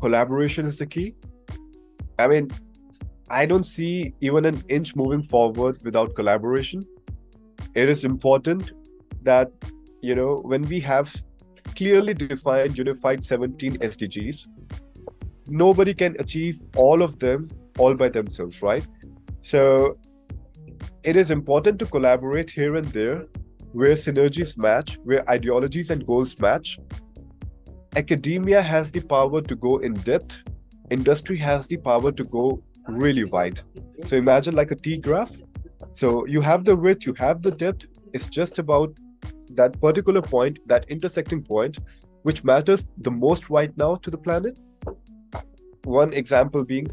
collaboration is the key. I mean, I don't see even an inch moving forward without collaboration. It is important that, you know, when we have clearly defined unified 17 SDGs, nobody can achieve all of them all by themselves, right? So it is important to collaborate here and there where synergies match, where ideologies and goals match. Academia has the power to go in depth, industry has the power to go really wide. So imagine like a T graph. So you have the width, you have the depth. It's just about that particular point, that intersecting point, which matters the most right now to the planet. One example being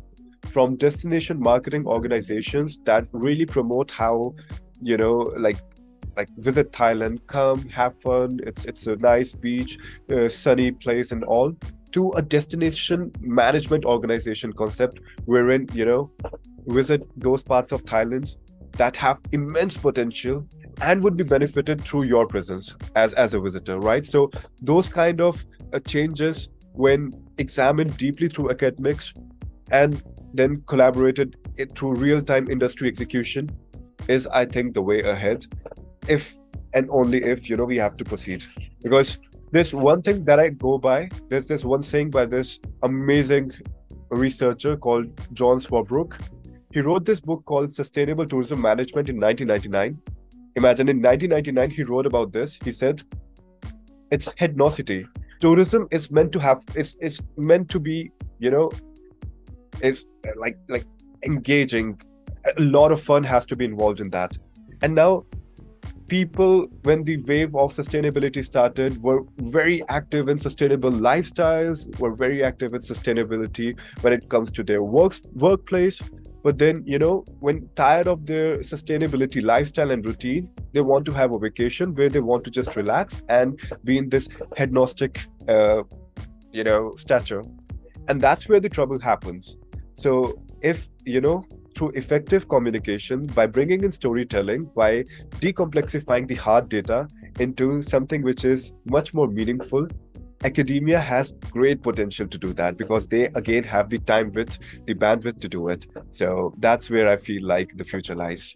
from destination marketing organizations that really promote how, you know, like like visit Thailand, come have fun. It's it's a nice beach, uh, sunny place, and all. To a destination management organization concept, wherein you know visit those parts of Thailand that have immense potential and would be benefited through your presence as as a visitor, right? So those kind of uh, changes, when examined deeply through academics, and then collaborated through real-time industry execution, is I think the way ahead if and only if you know we have to proceed. Because there's one thing that i go by there's this one saying by this amazing researcher called john Swarbrooke he wrote this book called sustainable tourism management in 1999 imagine in 1999 he wrote about this. He said it's hedonistic tourism is meant to have it's, it's meant to be you know it's like like engaging. A lot of fun has to be involved in that. And now people, when the wave of sustainability started, were very active in sustainable lifestyles, were very active in sustainability when it comes to their works, workplace. But then, you know, when tired of their sustainability lifestyle and routine, they want to have a vacation where they want to just relax and be in this hedonistic, uh, you know, stature. And that's where the trouble happens. So if, you know, through effective communication by bringing in storytelling, by decomplexifying the hard data into something which is much more meaningful. Academia has great potential to do that because they again have the time with the bandwidth to do it. So that's where I feel like the future lies.